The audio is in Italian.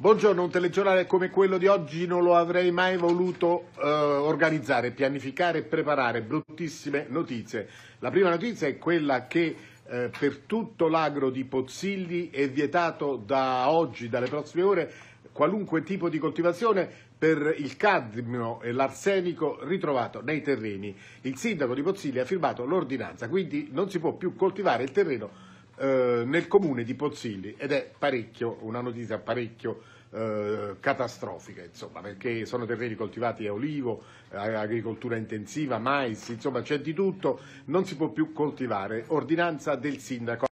Buongiorno, un telegiornale come quello di oggi non lo avrei mai voluto eh, organizzare, pianificare e preparare. Bruttissime notizie. La prima notizia è quella che eh, per tutto l'agro di Pozzilli è vietato da oggi, dalle prossime ore, qualunque tipo di coltivazione per il cadmio e l'arsenico ritrovato nei terreni. Il sindaco di Pozzilli ha firmato l'ordinanza, quindi non si può più coltivare il terreno eh, nel comune di Pozzilli ed è parecchio, una notizia parecchio eh, catastrofica, insomma, perché sono terreni coltivati a olivo, agricoltura intensiva, mais, insomma c'è di tutto, non si può più coltivare. Ordinanza del sindaco.